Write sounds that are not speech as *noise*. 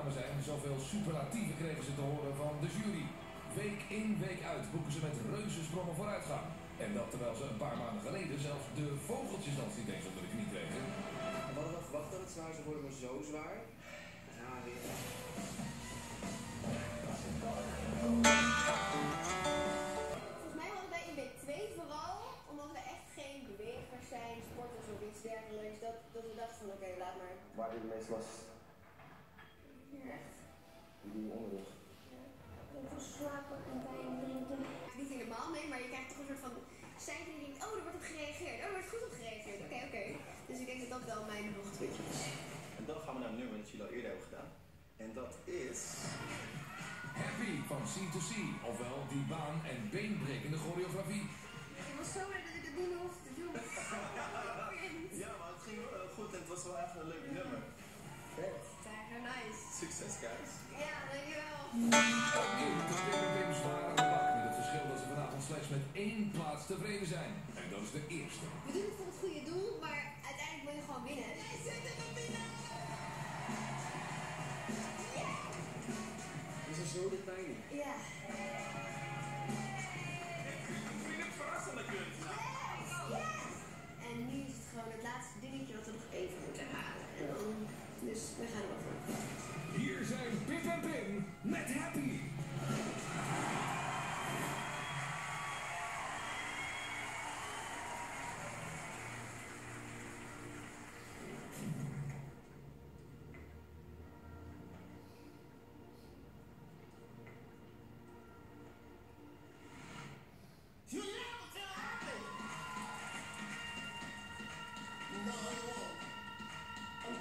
opname zijn. Zoveel superlatieven kregen ze te horen van de jury. Week in, week uit boeken ze met reuze sprongen vooruitgang. En dat terwijl ze een paar maanden geleden zelfs de vogeltjes dan niet eens onder de knie kregen. We hadden wel verwacht dat het zwaar zou worden, maar zo zwaar. Ja, weer. Volgens mij hadden wij in week 2 vooral, omdat we echt geen bewegers zijn, sporters of iets dergelijks, dat, dat we dachten van oké, laat maar. Waar heb je de meeste last? Hier echt. Die onderrug. Heel veel slapen en pijn drinken. Niet helemaal mee, maar je krijgt toch een soort van je denkt, oh, er wordt op gereageerd. Oh, er wordt goed op gereageerd. Oké, oké. Dus ik denk dat dat wel mijn hoogtepuntje is. En dan gaan we naar een nummer dat jullie al eerder hebben gedaan. En dat is... Happy van C2C, ofwel die baan- en beenbrekende choreografie. Ik was zo blij dat ik het niet meer hoefde te doen. *laughs* Ja, maar het ging wel goed en het was wel echt een leuk nummer. Vet. Tijger, nice. Succes, guys. Ja, dankjewel. Opnieuw de Steven zwaar aan de bak. Met het verschil dat ze vanavond slechts met één plaats tevreden zijn. En dat is de eerste. We doen het voor het goede doel, maar uiteindelijk wil je gewoon winnen. We zijn zo dichtbij nu. Ja.